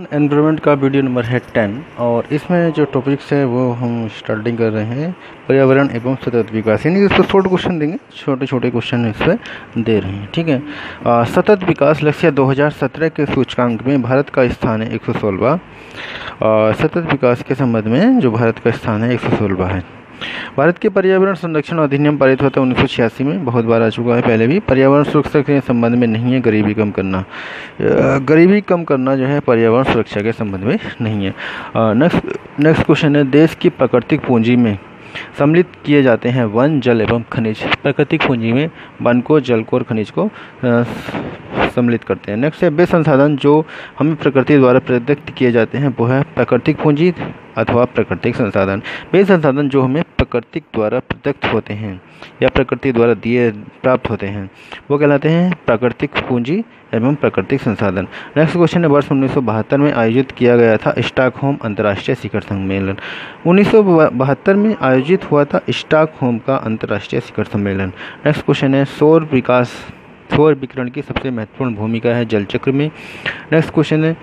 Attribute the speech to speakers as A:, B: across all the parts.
A: Environment का video number है ten और इसमें जो टॉपिक्स है वो हम स्टार्टिंग कर रहे हैं पर्यावरण एवं सतत विकास। यानी इसको शॉर्ट क्वेश्चन देंगे छोटे छोटे क्वेश्चन इस पर दे रहे हैं ठीक है? आ, सतत विकास लक्ष्य 2017 के सूचकांक में भारत का स्थान है एक सतत विकास के संबंध में जो भारत का स्थान है एक है। भारत के पर्यावरण संरक्षण अधिनियम पारित हुआ था उन्नीस सौ छियासी में। बहुत बार आ चुका है पहले भी। पर्यावरण सुरक्षा के संबंध में नहीं है, गरीबी कम करना। गरीबी कम करना जो है पर्यावरण सुरक्षा के संबंध में नहीं है। नेक्स्ट नेक्स्ट क्वेश्चन है, देश की प्राकृतिक पूंजी में सम्मिलित किए जाते हैं वन जल एवं खनिज। प्राकृतिक पूंजी में वन को जल को और खनिज को सम्मिलित करते हैं। नेक्स्ट है वे संसाधन जो हमें प्रकृति द्वारा प्रदत्त किए जाते हैं, वो है प्राकृतिक पूंजी अथवा प्राकृतिक संसाधन। वे संसाधन जो हमें प्राकृतिक द्वारा प्रदत्त होते हैं, या प्रकृति द्वारा दिए प्राप्त होते हैं। वो कहलाते हैं प्राकृतिक पूंजी एवं प्राकृतिक संसाधन। नेक्स्ट क्वेश्चन है, वर्ष उन्नीस में आयोजित किया गया था स्टॉकहोम अंतर्राष्ट्रीय शिखर सम्मेलन। उन्नीस में आयोजित हुआ था स्टॉकहोम का अंतर्राष्ट्रीय शिखर सम्मेलन। नेक्स्ट क्वेश्चन है, सौर विकास, सौर विकिरण की सबसे महत्वपूर्ण भूमिका है जल चक्र में। नेक्स्ट क्वेश्चन है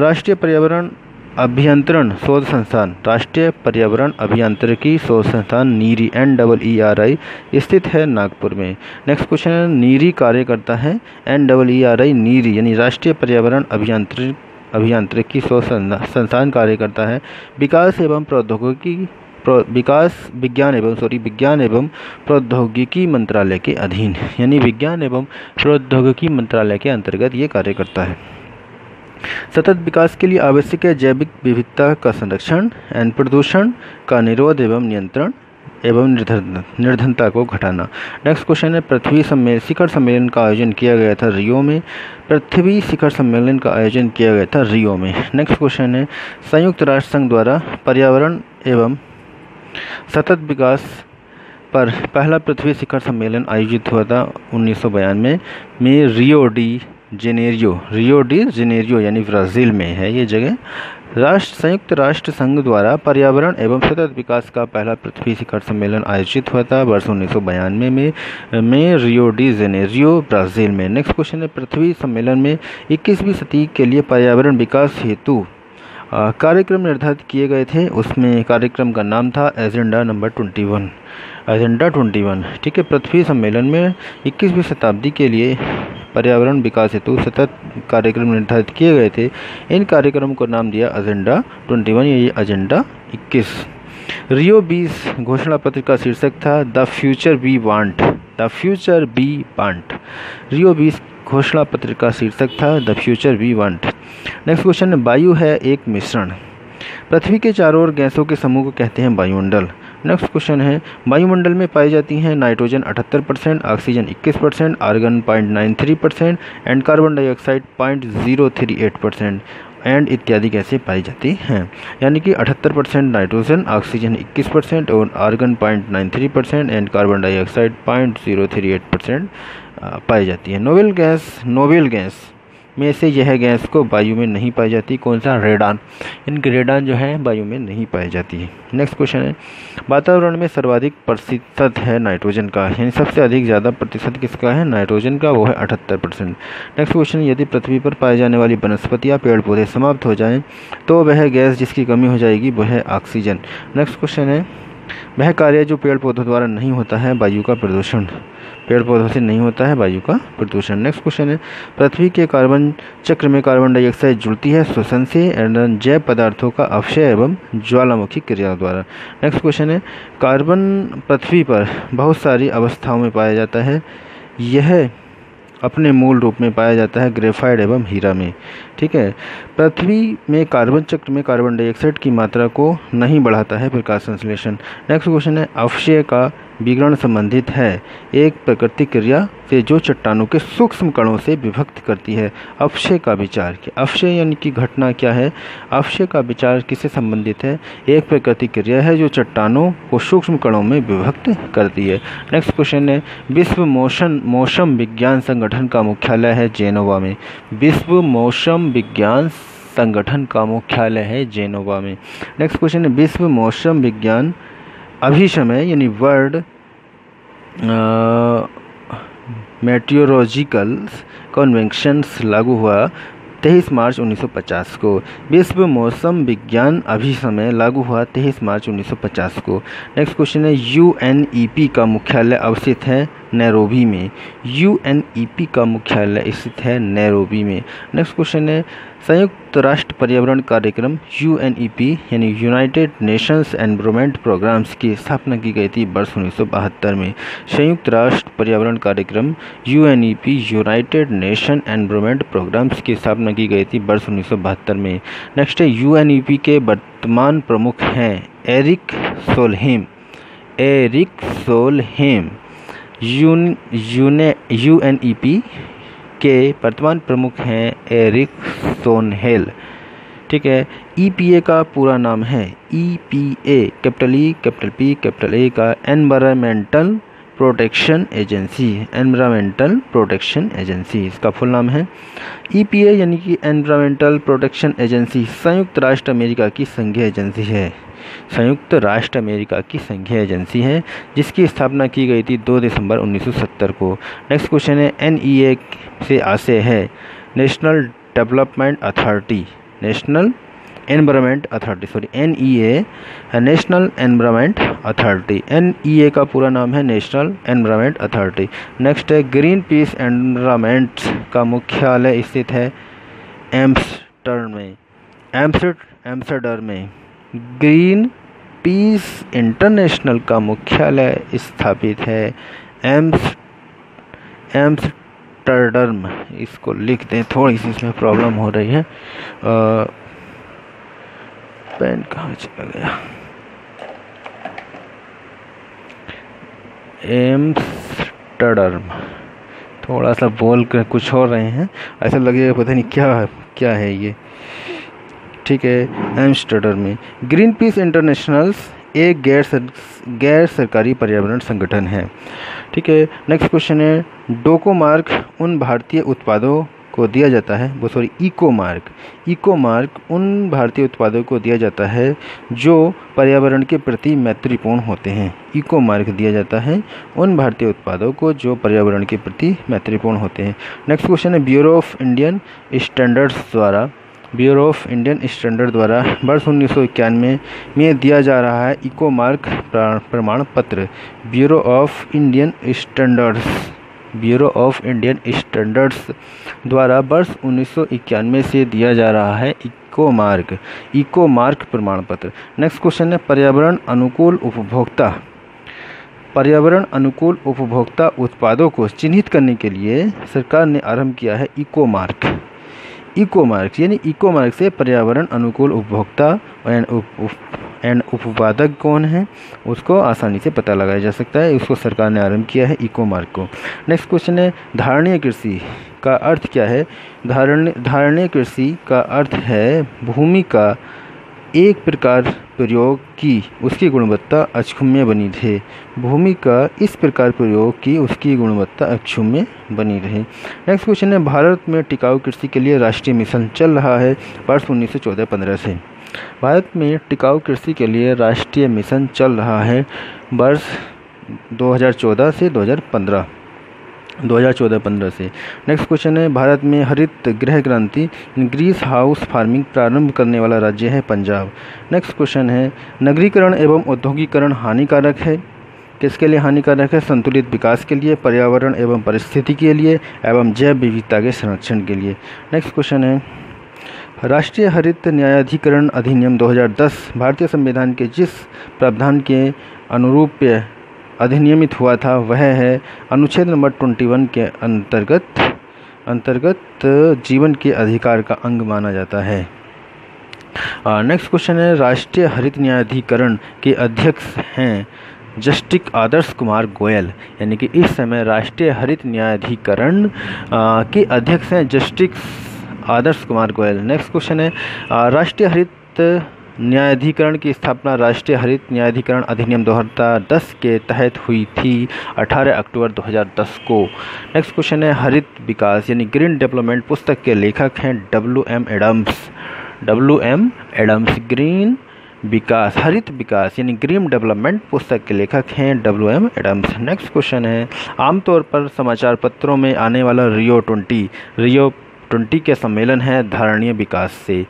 A: राष्ट्रीय पर्यावरण अभियंत्रण शोध संस्थान, राष्ट्रीय पर्यावरण अभियांत्रिकी शोध संस्थान, NEERI N double E R I स्थित है नागपुर में। नेक्स्ट क्वेश्चन है, नीरी कार्य करता है N double E R I NEERI, यानी राष्ट्रीय पर्यावरण अभियांत्रिक अभियांत्रिकी शोध संस्थान कार्य करता है। विकास एवं प्रौद्योगिकी विकास विज्ञान एवं सॉरी विज्ञान एवं प्रौद्योगिकी मंत्रालय के अधीन यानी विज्ञान एवं प्रौद्योगिकी मंत्रालय के अंतर्गत ये कार्य करता है। सतत विकास के लिए आवश्यक है जैविक विविधता का संरक्षण एवं प्रदूषण का निरोध एवं नियंत्रण एवं निर्धनता को घटाना। नेक्स्ट क्वेश्चन है, पृथ्वी सम्मेलन शिखर सम्मेलन का आयोजन किया गया था रियो में। पृथ्वी शिखर सम्मेलन का आयोजन किया गया था रियो में। नेक्स्ट क्वेश्चन है, संयुक्त राष्ट्र संघ द्वारा पर्यावरण एवं सतत विकास पर पहला पृथ्वी शिखर सम्मेलन आयोजित हुआ था उन्नीस में। में Rio de Janeiro Rio de Janeiro यानी ब्राज़ील में है ये जगह। राष्ट्र संयुक्त राष्ट्र संघ द्वारा पर्यावरण एवं सतत विकास का पहला पृथ्वी शिखर सम्मेलन आयोजित हुआ था वर्ष उन्नीस में में, में रियो डी जेनेरियो ब्राज़ील में। नेक्स्ट क्वेश्चन है पृथ्वी सम्मेलन में 21वीं सदी के लिए पर्यावरण विकास हेतु कार्यक्रम निर्धारित किए गए थे। उसमें कार्यक्रम का नाम था agenda number twenty one. Agenda twenty one, ठीक है, पृथ्वी सम्मेलन में इक्कीसवीं शताब्दी के लिए पर्यावरण विकास हेतु सतत कार्यक्रम निर्धारित किए गए थे। इन कार्यक्रमों को नाम दिया एजेंडा ट्वेंटी वन, ये एजेंडा इक्कीस। रियो बीस घोषणा पत्र का शीर्षक था, the future we want. The future we want. Rio बीस घोषणा पत्र का शीर्षक था, the future we want. Next question वायु है एक मिश्रण। पृथ्वी के चारों ओर गैसों के समूह को कहते हैं वायुमंडल। नेक्स्ट क्वेश्चन है, वायुमंडल में पाई जाती हैं nitrogen 78 percent, oxygen 21 percent, argon point nine three percent, and carbon dioxide point zero three eight percent, and इत्यादि गैसें पाई जाती हैं। यानी कि 78 परसेंट नाइट्रोजन, ऑक्सीजन 21 परसेंट, और argon point nine three percent, and carbon dioxide point zero three eight percent. पाई जाती है। नोवेल गैस नोवेल गैस में से यह गैस को वायु में नहीं पाई जाती। कौन सा? रेडान। इनकी रेडान जो है, वायु में नहीं पाई जाती। है नेक्स्ट क्वेश्चन है, वातावरण में सर्वाधिक प्रतिशत है नाइट्रोजन का। यानी सबसे अधिक ज़्यादा प्रतिशत किसका है? नाइट्रोजन का, वो है अठहत्तर परसेंट। नेक्स्ट क्वेश्चन, यदि पृथ्वी पर पाए जाने वाली वनस्पतियाँ पेड़ पौधे समाप्त हो जाएँ तो वह गैस जिसकी कमी हो जाएगी वह है ऑक्सीजन। नेक्स्ट क्वेश्चन है, वह कार्य जो पेड़ पौधों द्वारा नहीं होता है, वायु का प्रदूषण। पेड़ पौधों से नहीं होता है वायु का प्रदूषण। नेक्स्ट क्वेश्चन है, पृथ्वी के कार्बन चक्र में कार्बन डाइऑक्साइड जुड़ती है श्वसन से जैव पदार्थों का अवशय एवं ज्वालामुखी क्रिया द्वारा। नेक्स्ट क्वेश्चन है कार्बन पृथ्वी पर बहुत सारी अवस्थाओं में पाया जाता है। यह अपने मूल रूप में पाया जाता है ग्रेफाइड एवं हीरा में। ठीक है, पृथ्वी में कार्बन चक्र में कार्बन डाइऑक्साइड की मात्रा को नहीं बढ़ाता है प्रकाश संश्लेषण। नेक्स्ट क्वेश्चन है, अवशय का विगरण संबंधित है। एक प्रकृति क्रिया से जो चट्टानों के सूक्ष्म कणों से विभक्त करती है। अवशय का विचार अवशय यानी कि घटना क्या है? अवशय का विचार किससे संबंधित है? एक प्रकृति क्रिया है जो चट्टानों को सूक्ष्म कणों में विभक्त करती है। नेक्स्ट क्वेश्चन है, विश्व मौसम मौसम विज्ञान संगठन का मुख्यालय है जेनोवा में। विश्व मौसम विज्ञान संगठन का मुख्यालय है जेनोवा में। नेक्स्ट क्वेश्चन है, विश्व मौसम विज्ञान अभिशमय यानी वर्ल्ड मेट्रियोलॉजिकल कन्वेंशंस लागू हुआ तेईस मार्च 1950 को। विश्व मौसम विज्ञान अभिसमय लागू हुआ तेईस मार्च 1950 को। नेक्स्ट क्वेश्चन है यूएनईपी का मुख्यालय अवस्थित है। नैरोबी में यूएनईपी का मुख्यालय स्थित है नैरोबी में। नेक्स्ट क्वेश्चन है, संयुक्त राष्ट्र पर्यावरण कार्यक्रम यूएनईपी यानी यूनाइटेड नेशंस एनवायरमेंट प्रोग्राम्स की स्थापना की गई थी वर्ष उन्नीस सौ बहत्तर में। संयुक्त राष्ट्र पर्यावरण कार्यक्रम UNEP United Nation environment programmes की स्थापना की गई थी वर्ष उन्नीस सौ बहत्तर में। नेक्स्ट है यूएनईपी के वर्तमान प्रमुख हैं, एरिक सोलहेम। Erik Solheim. यून, यूने यू एन ई पी के वर्तमान प्रमुख हैं एरिक सोनहेल। ठीक है ई पी ए का पूरा नाम है E P A capital E capital P capital A का environmental protection agency environmental protection agency इसका फुल नाम है। ईपीए यानी कि एनवायरमेंटल प्रोटेक्शन एजेंसी संयुक्त राष्ट्र अमेरिका की संघीय एजेंसी है। संयुक्त राष्ट्र अमेरिका की संघीय एजेंसी है, जिसकी स्थापना की गई थी 2 दिसंबर 1970 को। नेक्स्ट क्वेश्चन है एनईए से आशय है national development authority national environment authority sorry N E A national environment authority N E A का पूरा नाम है नेशनल एनवायरमेंट अथॉरिटी नेक्स्ट है ग्रीन पीस एनवायरमेंट का मुख्यालय स्थित है एम्स्टर में। एम्स्टर में ग्रीन पीस इंटरनेशनल का मुख्यालय स्थापित है एम्स एम्स टर्डर्म इसको लिख दें थोड़ी सी इसमें प्रॉब्लम हो रही है। पेन कहाँ चला गया? एम्स्टर्डम। थोड़ा सा बोल कर कुछ और रहे हैं। ऐसा लगेगा पता नहीं क्या है क्या है ये। ठीक है एम्स्टर्डम में। ग्रीन पीस इंटरनेशनल्स एक गैर सर, गैर सरकारी पर्यावरण संगठन है। ठीक है नेक्स्ट क्वेश्चन है डोको मार्क उन भारतीय उत्पादों को दिया जाता है, वो sorry eco mark eco mark उन भारतीय उत्पादों को दिया जाता है जो पर्यावरण के प्रति मैत्रीपूर्ण होते हैं। इको मार्क दिया जाता है उन भारतीय उत्पादों को जो पर्यावरण के प्रति मैत्रीपूर्ण होते हैं। नेक्स्ट क्वेश्चन है ब्यूरो ऑफ़ इंडियन स्टैंडर्ड्स द्वारा। ब्यूरो ऑफ़ इंडियन स्टैंडर्ड द्वारा वर्ष उन्नीस सौ इक्यानवे में दिया जा रहा है इको मार्क प्रमाण पत्र Bureau of Indian Standards Bureau of Indian Standards द्वारा वर्ष उन्नीस सौ इक्यानवे से दिया जा रहा है इको मार्क इको मार्क प्रमाण पत्र। नेक्स्ट क्वेश्चन है, पर्यावरण अनुकूल उपभोक्ता। पर्यावरण अनुकूल उपभोक्ता उत्पादों को चिन्हित करने के लिए सरकार ने आरंभ किया है इको मार्क इको मार्क्स यानी इको मार्क से पर्यावरण अनुकूल उपभोक्ता एंड उपवादक कौन है, उसको आसानी से पता लगाया जा सकता है। उसको सरकार ने आरंभ किया है इको मार्क को। नेक्स्ट क्वेश्चन है, धारणीय कृषि का अर्थ क्या है? धारण, धारणीय कृषि का अर्थ है भूमि का एक प्रकार प्रयोग की उसकी गुणवत्ता अक्षुम्य बनी रहे। भूमि का इस प्रकार प्रयोग की उसकी गुणवत्ता अक्षुम्य बनी रहे। नेक्स्ट क्वेश्चन है, भारत में टिकाऊ कृषि के लिए राष्ट्रीय मिशन चल रहा है। वर्ष उन्नीस सौ चौदह पंद्रह से। भारत में टिकाऊ कृषि के लिए राष्ट्रीय मिशन चल रहा है वर्ष 2014 से 2015 2014-15 से। नेक्स्ट क्वेश्चन है, भारत में हरित गृह क्रांति, ग्रीस हाउस फ़ार्मिंग प्रारंभ करने वाला राज्य है पंजाब। नेक्स्ट क्वेश्चन है, नगरीकरण एवं औद्योगिकरण हानिकारक है? किसके लिए हानिकारक है? संतुलित विकास के लिए, पर्यावरण एवं परिस्थिति के लिए, एवं जैव विविधता के संरक्षण के लिए। नेक्स्ट क्वेश्चन है राष्ट्रीय हरित न्यायाधिकरण अधिनियम 2010 भारतीय संविधान के जिस प्रावधान के अनुरूप अधिनियमित हुआ था, वह है अनुच्छेद नंबर 21 के अंतर्गत अंतर्गत जीवन के अधिकार का अंग माना जाता है। नेक्स्ट क्वेश्चन है, राष्ट्रीय हरित न्यायाधिकरण के अध्यक्ष हैं जस्टिक आदर्श कुमार गोयल। यानी कि इस समय राष्ट्रीय हरित न्यायाधिकरण के अध्यक्ष हैं justice Adarsh Kumar Goel. Next question है राष्ट्रीय हरित न्यायाधिकरण की स्थापना राष्ट्रीय हरित न्यायाधिकरण अधिनियम 2010 के तहत हुई थी 18 अक्टूबर 2010 को। नेक्स्ट क्वेश्चन है, हरित विकास यानी ग्रीन डेवलपमेंट पुस्तक के लेखक हैं W M Adams W M Adams green विकास, हरित विकास यानी ग्रीन डेवलपमेंट पुस्तक के लेखक हैं W M Adams next question है, आमतौर पर समाचार पत्रों में आने वाला रियो ट्वेंटी रियो ट्वेंटी के सम्मेलन है धारणीय विकास से।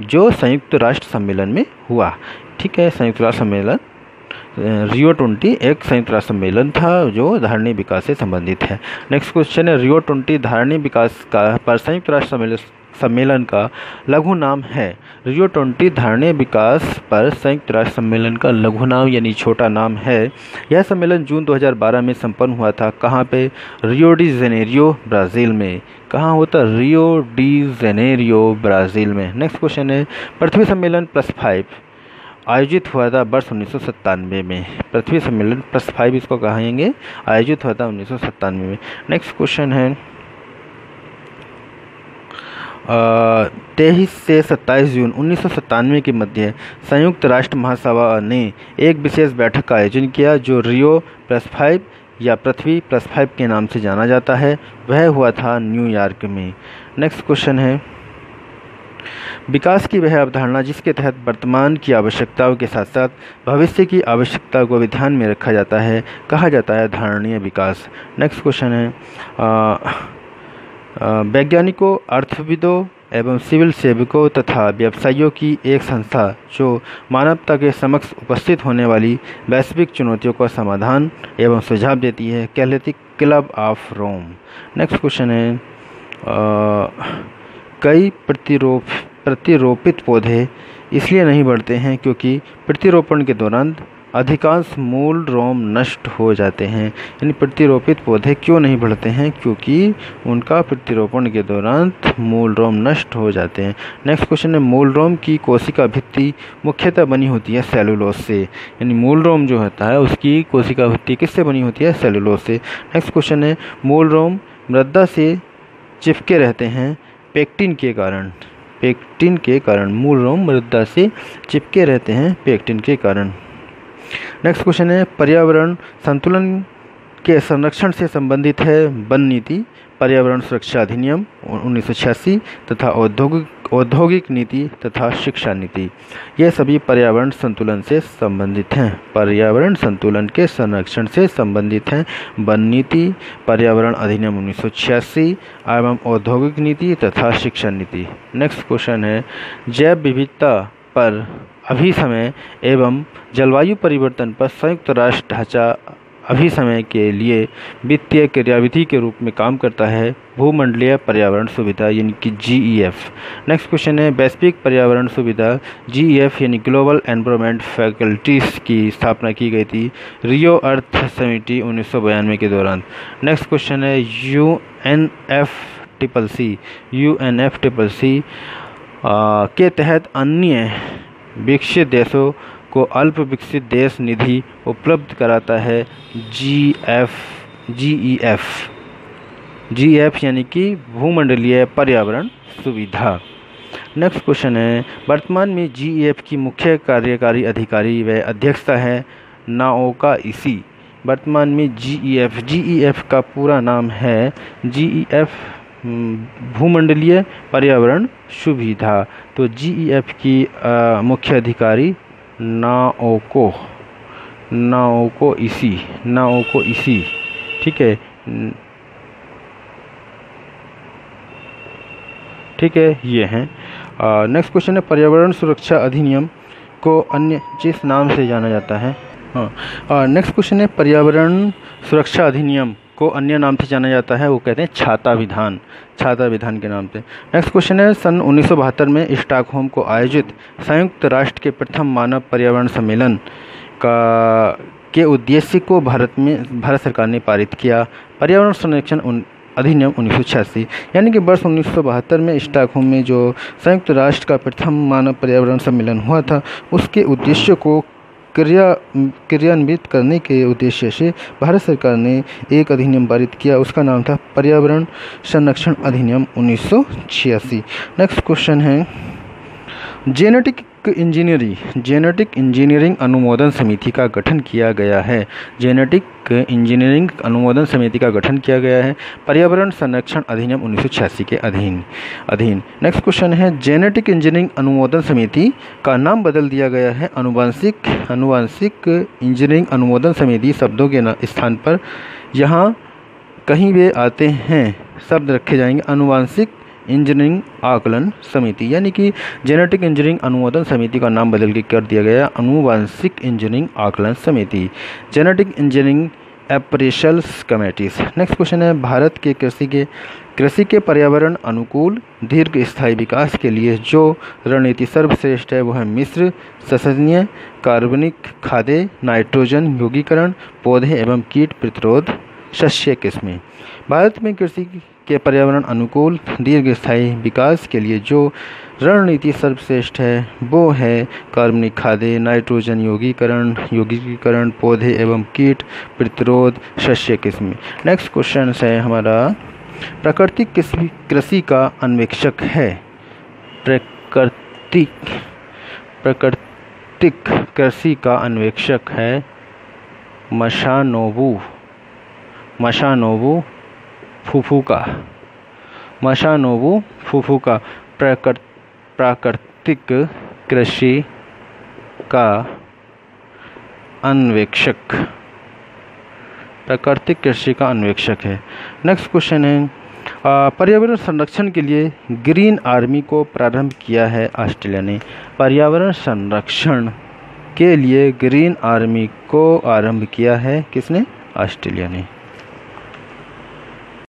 A: जो संयुक्त राष्ट्र सम्मेलन में हुआ। ठीक है, संयुक्त राष्ट्र सम्मेलन रियो ट्वेंटी एक संयुक्त राष्ट्र सम्मेलन था, जो धारणीय विकास से संबंधित है। नेक्स्ट क्वेश्चन है रियो ट्वेंटी धारणीय विकास का, पर संयुक्त राष्ट्र सम्मेलन सम्मेलन का लघु नाम है। रियो ट्वेंटी धारणीय विकास पर संयुक्त राष्ट्र सम्मेलन का लघु नाम यानी छोटा नाम है। यह सम्मेलन जून 2012 में संपन्न हुआ था। कहाँ पे? रियो डी जेनेरियो ब्राज़ील में। कहाँ होता? रियो डी जेनेरियो ब्राज़ील में। नेक्स्ट क्वेश्चन है। पृथ्वी सम्मेलन प्लस फाइव आयोजित हुआ था वर्ष उन्नीस सौ सत्तानवे में। पृथ्वी सम्मेलन प्लस फाइव इसको कहेंगे आयोजित हुआ था उन्नीस सौ सत्तानवे में। नेक्स्ट क्वेश्चन है। तेईस से सत्ताईस जून उन्नीस सौ सत्तानवे के मध्य संयुक्त राष्ट्र महासभा ने एक विशेष बैठक का आयोजन किया, जो रियो प्लस फाइव या पृथ्वी प्लस फाइव के नाम से जाना जाता है। वह हुआ था न्यूयॉर्क में। नेक्स्ट क्वेश्चन है। विकास की वह अवधारणा जिसके तहत वर्तमान की आवश्यकताओं के साथ साथ भविष्य की आवश्यकता को भी ध्यान में रखा जाता है, कहा जाता है धारणीय विकास। नेक्स्ट क्वेश्चन है। वैज्ञानिकों अर्थविदों एवं सिविल सेवकों तथा व्यवसायियों की एक संस्था जो मानवता के समक्ष उपस्थित होने वाली वैश्विक चुनौतियों का समाधान एवं सुझाव देती है कहलाती Club of Rome. Next question है आ, कई प्रतिरोप प्रतिरोपित पौधे इसलिए नहीं बढ़ते हैं क्योंकि प्रतिरोपण के दौरान अधिकांश मूल रोम नष्ट हो जाते हैं। यानी प्रतिरोपित पौधे क्यों नहीं बढ़ते हैं? क्योंकि उनका प्रतिरोपण के दौरान मूल रोम नष्ट हो जाते हैं। नेक्स्ट क्वेश्चन है, मूल रोम की कोशिका भित्ति मुख्यतः बनी होती है सेलुलोज से। यानी मूल रोम जो होता है, उसकी कोशिका भित्ति किससे बनी होती है? सेलुलोज से। नेक्स्ट क्वेश्चन है, मूल रोम मृदा से चिपके रहते हैं पेक्टिन के कारण। पेक्टिन के कारण मूल रोम मृदा से चिपके रहते हैं पेक्टिन के कारण। नेक्स्ट क्वेश्चन है, पर्यावरण संतुलन के संरक्षण से संबंधित है वन नीति, पर्यावरण सुरक्षा अधिनियम उन्नीस सौ छियासी तथा औद्योगिक औद्योगिक नीति तथा शिक्षा नीति। ये सभी पर्यावरण संतुलन से संबंधित हैं। पर्यावरण संतुलन के संरक्षण से संबंधित हैं वन नीति, पर्यावरण अधिनियम उन्नीस सौ छियासी एवं औद्योगिक नीति तथा शिक्षा नीति। नेक्स्ट क्वेश्चन है, जैव विविधता पर अभी समय एवं जलवायु परिवर्तन पर संयुक्त राष्ट्र ढांचा अभी समय के लिए वित्तीय क्रियाविधि के रूप में काम करता है। भूमंडलीय पर्यावरण सुविधा यानी कि जीईएफ नेक्स्ट क्वेश्चन है, वैश्विक पर्यावरण सुविधा जीईएफ यानी ग्लोबल एनवायरमेंट फैकल्टीज की स्थापना की गई थी रियो अर्थ समिति उन्नीस के दौरान। नेक्स्ट क्वेश्चन है U N F triple C U N F triple C के तहत अन्य विकसित देशों को अल्प विकसित देश निधि उपलब्ध कराता है G F G E F G F यानी कि भूमंडलीय पर्यावरण सुविधा। नेक्स्ट क्वेश्चन है, वर्तमान में जी एफ़ की मुख्य कार्यकारी अधिकारी व अध्यक्षता है नाओका इसी। वर्तमान में जी E F G E F का पूरा नाम है जी ई एफ़ भूमंडलीय पर्यावरण सुविधा। तो जीईएफ की मुख्य अधिकारी नाओको नाओको इसी नाओको इसी, ठीक है? ठीक है, ये हैं। नेक्स्ट क्वेश्चन है, पर्यावरण सुरक्षा अधिनियम को अन्य, जिस नाम से जाना जाता है? हाँ नेक्स्ट क्वेश्चन है, पर्यावरण सुरक्षा अधिनियम को अन्य नाम से जाना जाता है, वो कहते हैं छाता विधान छाता विधान के नाम से। नेक्स्ट क्वेश्चन है, सन उन्नीस सौ बहत्तर में स्टॉकहोम को आयोजित संयुक्त राष्ट्र के प्रथम मानव पर्यावरण सम्मेलन का, के उद्देश्य को भारत में, भारत सरकार ने पारित किया। पर्यावरण संरक्षण अधिनियम उन्नीस सौ छियासी, यानी कि वर्ष उन्नीस सौ बहत्तर में स्टॉकहोम में जो संयुक्त राष्ट्र का प्रथम मानव पर्यावरण सम्मेलन हुआ था, उसके उद्देश्य को क्रिया, क्रियान्वित करने के उद्देश्य से भारत सरकार ने एक अधिनियम पारित किया। उसका नाम था पर्यावरण संरक्षण अधिनियम उन्नीस सौ छियासी। नेक्स्ट क्वेश्चन है। जेनेटिक इंजीनियरिंग जेनेटिक इंजीनियरिंग अनुमोदन समिति का गठन किया गया है जेनेटिक इंजीनियरिंग अनुमोदन समिति का गठन किया गया है पर्यावरण संरक्षण अधिनियम उन्नीस सौ छियासी के अधीन अधीन नेक्स्ट क्वेश्चन है जेनेटिक इंजीनियरिंग अनुमोदन समिति का नाम बदल दिया गया है अनुवांशिक अनुवांशिक इंजीनियरिंग अनुमोदन समिति शब्दों के स्थान पर यहाँ कहीं वे आते हैं शब्द रखे जाएँगे अनुवांशिक इंजीनियरिंग आकलन समिति, यानी कि जेनेटिक इंजीनियरिंग अनुमोदन समिति का नाम बदल के कर दिया गया अनुवांशिक इंजीनियरिंग आकलन समिति। Genetic engineering appraisals committees next question है, भारत के कृषि के कृषि के पर्यावरण अनुकूल दीर्घ स्थायी विकास के लिए जो रणनीति सर्वश्रेष्ठ है वह है मिश्र ससनीय कार्बनिक खादे, नाइट्रोजन, योगीकरण, पौधे एवं कीट प्रतिरोध। शस्य किस्में भारत में कृषि के पर्यावरण अनुकूल दीर्घ स्थायी विकास के लिए जो रणनीति सर्वश्रेष्ठ है, वो है कार्बनिक खाद्य नाइट्रोजन योगीकरण योगीकरण पौधे एवं कीट प्रतिरोध, शस्य किस्में नेक्स्ट क्वेश्चन है हमारा, प्राकृतिक कृषि का अन्वेक्षक है। प्राकृतिक प्राकृतिक कृषि का अन्वेक्षक है मशानोबू। मशानोबू फुफुका। मशानोबू फुफुका प्राकृतिक कृषि का अन्वेक्षक। प्राकृतिक कृषि का अन्वेक्षक है। नेक्स्ट क्वेश्चन है पर्यावरण संरक्षण के लिए ग्रीन आर्मी को प्रारंभ किया है ऑस्ट्रेलिया ने। पर्यावरण संरक्षण के लिए ग्रीन आर्मी को आरंभ किया है किसने? ऑस्ट्रेलिया ने।